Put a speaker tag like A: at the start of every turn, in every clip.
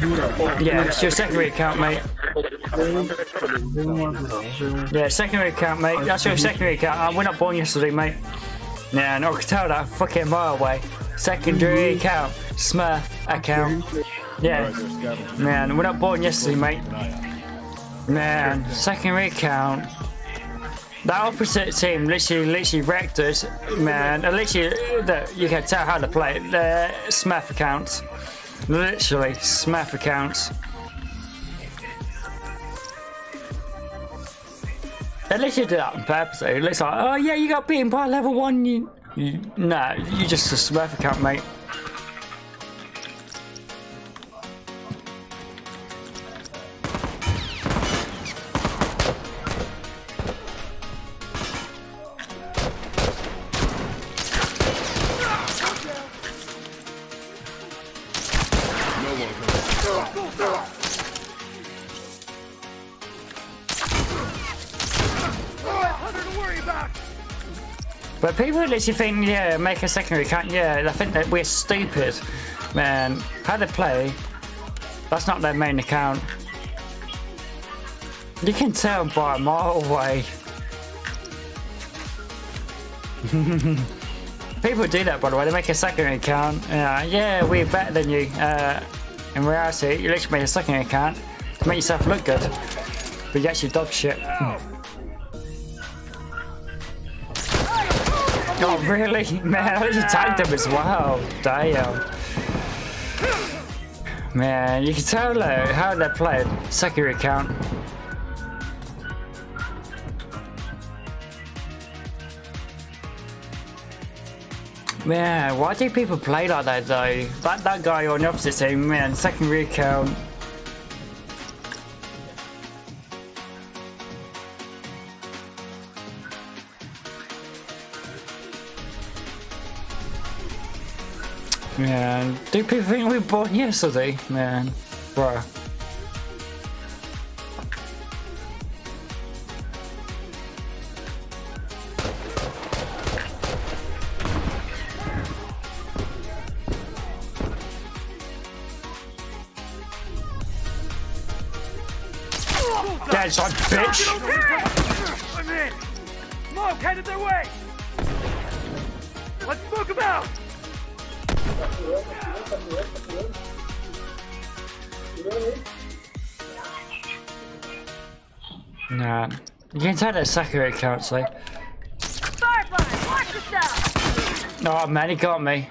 A: Yeah, it's your secondary account, mate. Yeah, secondary account, mate. That's your secondary account. Uh, we're not born yesterday, mate. Yeah, no, I can tell that fucking mile away. Secondary account, Smurf account. Yeah, man, we're not born yesterday, mate. Man, secondary account. That opposite team literally, literally wrecked us, man. Literally, you can tell how to play. The Smurf accounts. Literally, Smurf accounts. They literally did that on purpose. It looks like, oh yeah, you got beaten by level one. You, you nah, you just a Smurf account, mate. People literally think, yeah, make a secondary account. Yeah, I think that we're stupid. Man, how they play, that's not their main account. You can tell by a mile away. people do that, by the way. They make a secondary account. Uh, yeah, we're better than you. Uh, in reality, you literally make a secondary account to make yourself look good. But you actually dog shit. Oh, Oh, really? Man, I just tagged him as well. Damn. Man, you can tell though, how they played. Secondary account. Man, why do people play like that though? That, that guy on the opposite team, man, secondary account. Man, do people think we bought yesterday? Man, bro. Dead son, bitch!
B: I'm in! Smoke headed their way! Let's smoke them out!
A: Nah. You can tell that Sakura account, so.
C: Firefly, watch!
A: Oh man, he got me.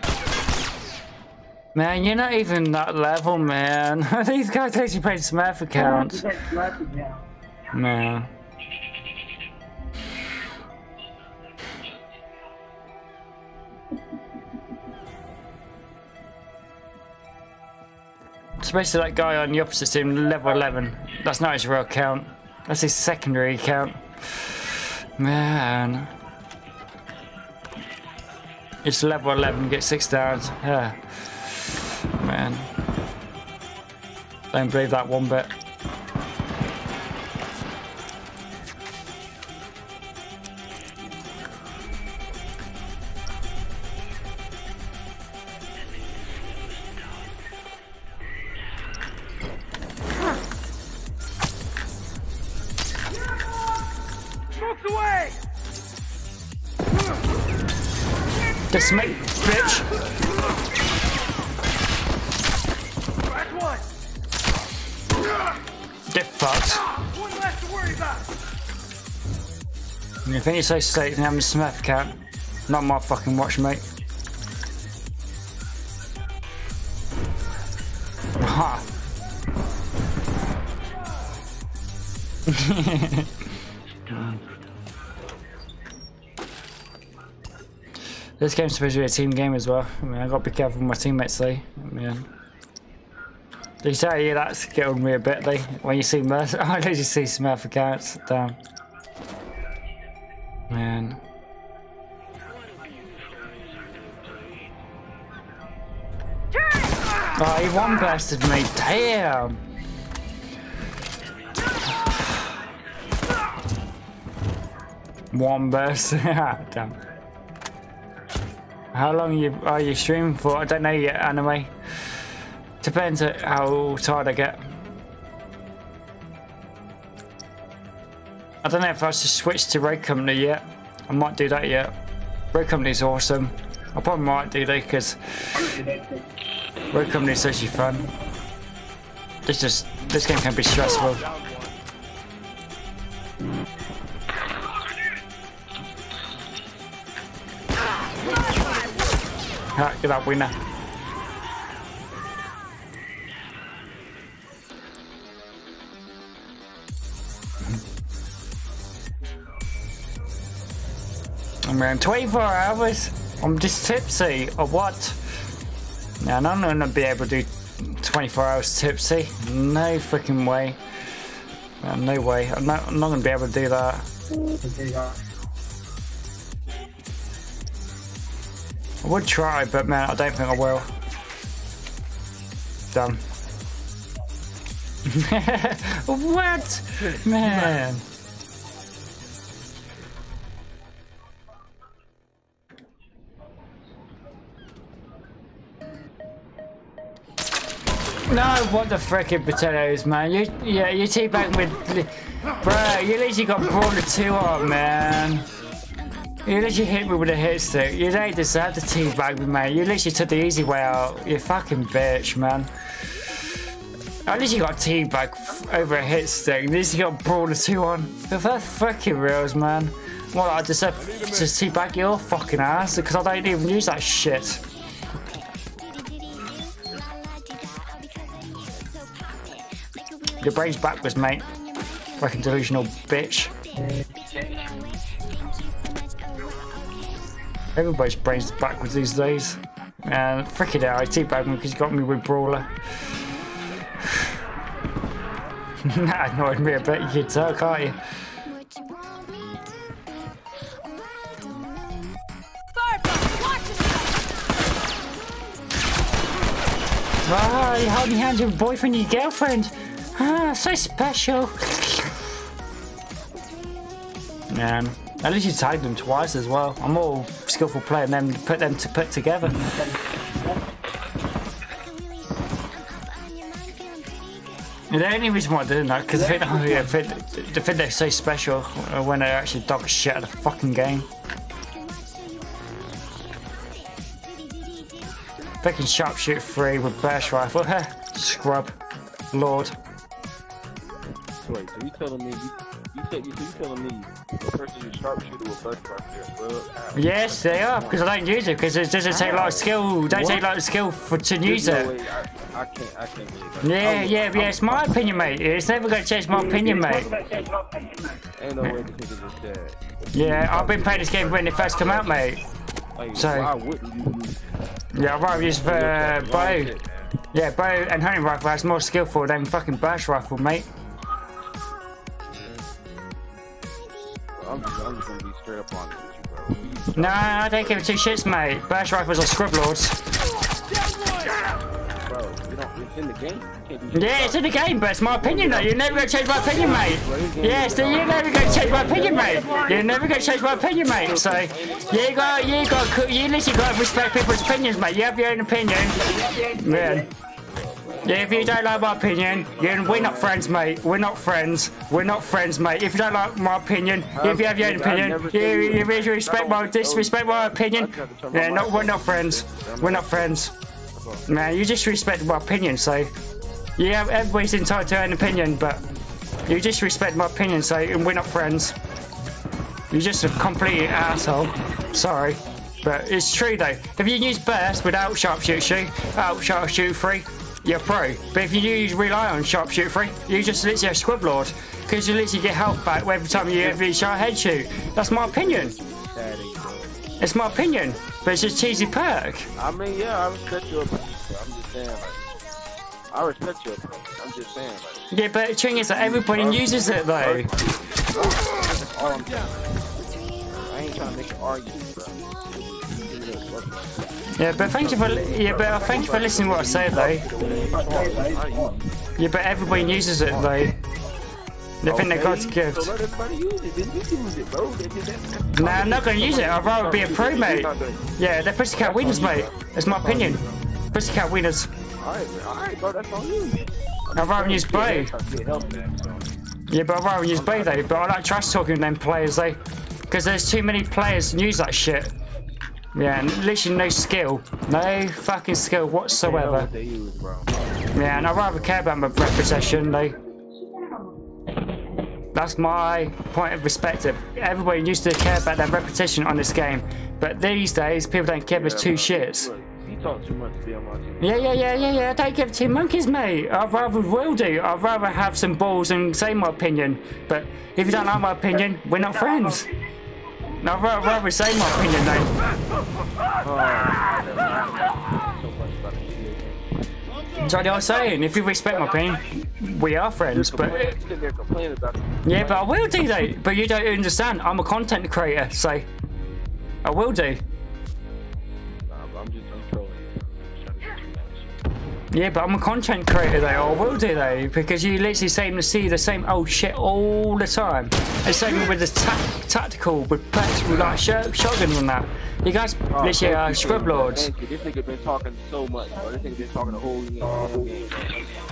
A: Man, you're not even that level, man. These guys actually played Smurf accounts. Man. Especially that guy on the opposite team, level 11. That's not his real count. That's his secondary count. Man. It's level 11, get 6 downs. Yeah. Man. Don't believe that one bit. Just make, bitch.
B: Crack one!
A: Get fucked.
B: One less to worry about!
A: You think you're so safe having a Smurf account? Not my fucking watch, mate. Ha. this game's supposed to be a team game as well. I mean, I gotta be careful with my teammates, though. I mean, you say, yeah, that's getting me a bit, though. When you see Mercer, I literally see Smurf accounts. Damn. Man. Oh, he one bested me. Damn. One burst. Damn. How long you are you streaming for? I don't know yet, anime. Depends on how tired I get. I don't know if I should switch to Rogue Company yet. I might do that yet. Rogue Company's awesome. I probably might do that because Rogue Company is actually fun. This just this game can be stressful. Get winner. I'm around 24 hours. I'm just tipsy, or what? Now, I'm not gonna be able to do 24 hours tipsy. No freaking way. Uh, no way. I'm not, I'm not gonna be able to do that. I would try, but man, I don't think I will. Done. what? Man. No, what the frickin' potatoes, man. You, yeah, you teabag with... Bro, you literally got brought to two on, man. You literally hit me with a hit stick. You don't deserve to teabag me, man. You literally took the easy way out. You fucking bitch, man. Least you got teabag over a hit stick. You got to two on. If that's fucking reals, man. Well, I deserve to teabag your fucking ass because I don't even use that shit. Your brain's backwards, mate. Fucking delusional bitch. Everybody's brain's backwards these days. And freaking out, I teabag me because you got me with Brawler. that annoyed me a bit, you can tell, can't you? Ah, you holding hands with your boyfriend and your girlfriend. Ah, so special. Man, at least you tagged them twice as well. I'm more skillful player and then put them to put together. The only reason why I did that because oh, yeah, I think, I think they're so special uh, when they actually dog shit out of the fucking game. Fucking sharpshoot free with burst rifle. Scrub. Lord.
D: Wait, so you telling me you you, tell, you, so you telling me the person who's sharpshooter with burst right there.
A: Yes, they are because I don't use it because it doesn't take a lot of skill. Don't take a lot of skill for to use
D: no
A: it.
D: I, I can't I can't.
A: Yeah,
D: I'm-
A: yeah,
D: I'm-
A: yeah. It's my opinion, mate. It's never going to change my opinion, mate.
D: Ain't no way because of this dad.
A: Yeah, I've been playing this game when it first come out, mate.
D: Like,
A: So-
D: why wouldn't you
A: Yeah, I'd rather use uh, bow. Yeah, bow and hunting rifle has more skillful than fucking burst rifle, mate.
D: I'm just, I'm just gonna be straight up honest with you, bro.
A: No, I don't give a two shits, mate. Burst rifles are scrub lords.
D: Bro, you know, it's in the game. You can't do shit
A: Yeah, it's in the game, but it's my opinion, though. You're never to change my opinion, mate. Yes, you're never to change my opinion, mate. You're never to change my opinion, mate. So, you got, you got, you literally got to respect people's opinions, mate. You have your own opinion. Man. Yeah, if you don't like my opinion, then we're not friends, mate. We're not friends. We're not friends, mate. If you don't like my opinion, if you have your own opinion, you, you really respect my disrespect my opinion, yeah, no, we're not friends. We're not friends. Man, you just respect my opinion, so yeah, everybody's entitled to an opinion, but you just respect my opinion, so and we're not friends. You're just a complete asshole. Sorry. But it's true though. If you use burst without sharpshoot shoot, out sharpshoot free, you're pro. But if you use rely on sharpshoot free, you just literally a squib lord. Because you literally get health back every time you every shot head shoot. That's my opinion. It's my opinion. But it's just cheesy perk.
D: I mean, yeah, I respect your opinion. I'm just saying, like, I respect your opinion. I'm just saying, like,
A: Yeah, but the thing is that everybody uses it though.
D: Trying to make an argument, bro. Give me that fucking-
A: Yeah, but thank you for yeah, but thank you for listening to what I say though.
D: I use it.
A: Yeah, but everybody uses it though. They think they
D: Okay,
A: gift.
D: So it.
A: Nah, I'm not gonna use it. I'd rather be a pro, mate. Yeah, they're Pussycat winners, mate. That's my opinion. Pussycat winners.
D: Alright, bro, that's on you.
A: I'd rather use bow.
D: Get help back, so.
A: Yeah, but I'd rather use bow though. But I like trash talking them players though, because there's too many players that use that shit. Yeah, literally no skill, no fucking skill whatsoever.
D: they use, bro.
A: Yeah, and I'd rather care about my reputation though. That's my point of perspective. Everybody used to care about their reputation on this game, but these days people don't give us two
D: bro.
A: shits.
D: Look, he talked too much to be on my team.
A: Yeah, yeah, yeah, yeah, yeah. Don't give two monkeys, mate. I'd rather will do. I'd rather have some balls and say my opinion. But if you don't like my opinion, we're not friends. Now rather run say my opinion, then.
D: So
A: they all saying. If you respect my pain, we are friends, but... Yeah, but I will do that. But you don't understand. I'm a content creator, so... I will do.
D: Nah, I'm just,
A: yeah, but I'm a content creator though. I will do though because you literally seem to see the same old shit all the time. The same with the ta- tactical, with packs, with like sh- shotguns and that. You guys
D: Oh,
A: literally are
D: you,
A: scrub lords.
D: Thank you. This nigga been talking so much, bro. This nigga been talking the whole game. Whole game.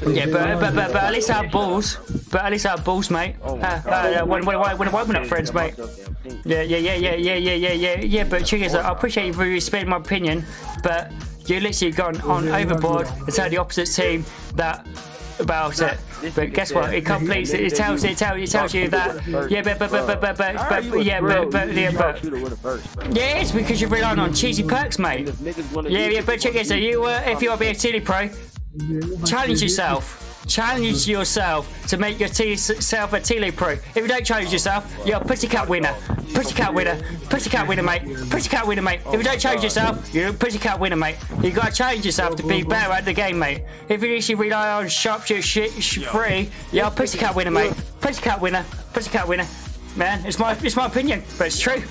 A: Yeah, but, but but but at least I have balls. But at least I have balls, mate.
D: Oh
A: Uh, uh, when when when when we're not friends, mate. Yeah, yeah, yeah, yeah, yeah, yeah, yeah, yeah, yeah. But is, I appreciate you for respecting my opinion, but you literally gone on overboard and tell the opposite team that about it. But guess what? It completes. It tells. It tells. It tells you that. Yeah, but but but but but but, but yeah, but but yeah, but yeah, it's because you're relying on cheesy perks, mate. Yeah, yeah, but check this out. You, uh, if you want to be a Tilly Pro, challenge yourself. Challenge yourself to make yourself a Tilly Pro. If you don't challenge yourself, you're a pussycat winner. Pussycat winner. Pussycat winner, mate. Pussycat winner, mate. If you don't challenge yourself, you're a pussycat winner, mate. You gotta challenge yourself to be better at the game, mate. If you usually rely on sharpshooter shit free, you're a pussycat winner, mate. Pussycat winner. Pussycat winner. Man, it's my it's my opinion, but it's true.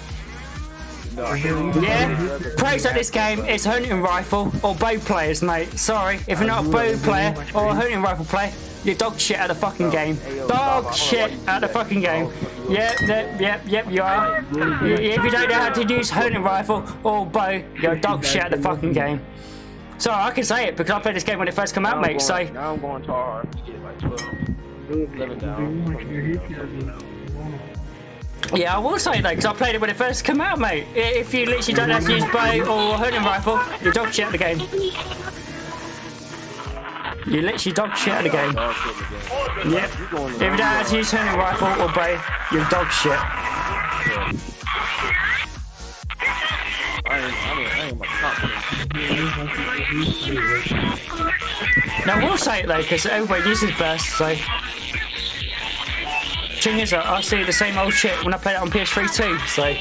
A: Yeah, pros at this game is hunting rifle or bow players, mate. Sorry, if you're not a bow player or a hunting rifle player, you're dog shit at the fucking game. Dog shit at the fucking game. Yep, yep, yep, yep, you are. If you don't know how to use hunting rifle or bow, you're dog shit at the fucking game. So I can say it because I played this game when it first came out, mate. So
D: now I'm going to. Get like 12, 11 down.
A: yeah, I will say though, because I played it when it first came out, mate. If you literally don't have to use bow or hunting rifle, you're dog shit at the game. You're literally dog shit at the game. Yep.
D: You
A: If you don't have to use hunting rifle or bow, you're dog shit. Now, I will say it though, because everybody uses burst, so. Thing is, I I see the same old shit when I play it on PS3 too, so.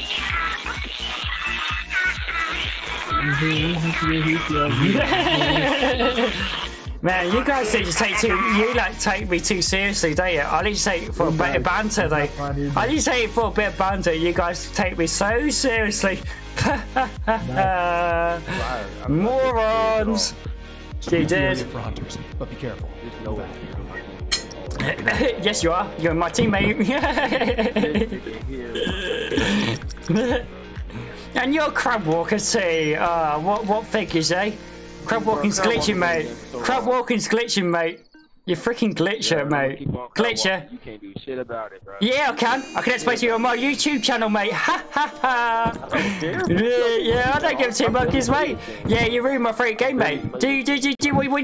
A: Man, you guys need to take too. You like take me too seriously, don't you? I need to take it for a bit of banter, though. I need to take it for a bit of banter. You guys take me so seriously. Morons. You did.
E: but be careful.
D: Just know it.
A: yes, you are. You're my teammate. and you're crab walker too. Uh, what what figures, eh? Crab walking's glitching, mate. Crab walking's glitching, mate. You're freaking glitcher, mate.
D: On crab
A: Glitcher.
D: You can't do shit about it, bro.
A: Yeah, I can. I can explain to you on my YouTube channel, mate. Ha ha ha. Yeah, yeah, I don't give two monkeys, mate. Yeah, you ruined my free game, mate. Do do do do. We, we